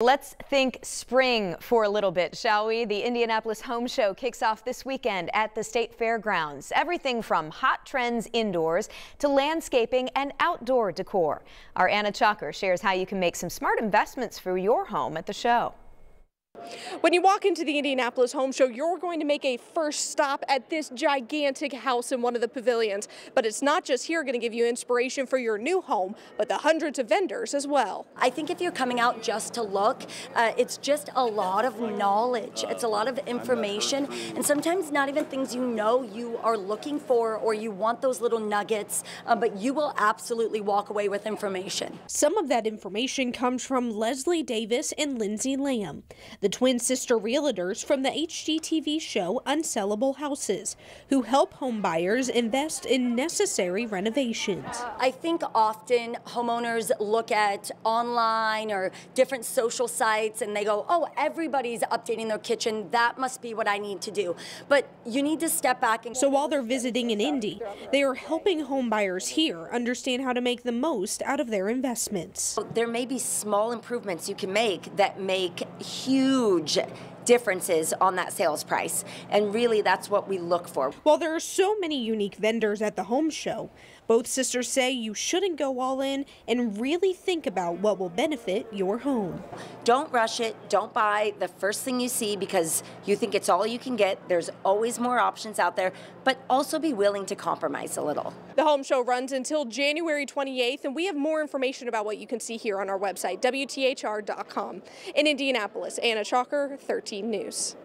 Let's think spring for a little bit, shall we? The Indianapolis Home Show kicks off this weekend at the State Fairgrounds. Everything from hot trends indoors to landscaping and outdoor decor. Our Anna Chalker shares how you can make some smart investments for your home at the show. When you walk into the Indianapolis Home Show, you're going to make a first stop at this gigantic house in one of the pavilions. But it's not just here going to give you inspiration for your new home, but the hundreds of vendors as well. I think if you're coming out just to look, uh, it's just a lot of knowledge. It's a lot of information, and sometimes not even things you know you are looking for or you want those little nuggets, uh, but you will absolutely walk away with information. Some of that information comes from Leslie Davis and Lyndsay Lamb. The the twin sister realtors from the HGTV show Unsellable Houses, who help homebuyers invest in necessary renovations. Uh, I think often homeowners look at online or different social sites and they go, oh, everybody's updating their kitchen. That must be what I need to do. But you need to step back and. So while they're visiting in Indy, they are helping homebuyers here understand how to make the most out of their investments. There may be small improvements you can make that make huge huge differences on that sales price. And really, that's what we look for. While there are so many unique vendors at the home show, both sisters say you shouldn't go all in and really think about what will benefit your home. Don't rush it. Don't buy the first thing you see because you think it's all you can get. There's always more options out there, but also be willing to compromise a little. The home show runs until January 28th, and we have more information about what you can see here on our website, WTHR.com. In Indianapolis, Anna Chalker, 13 News.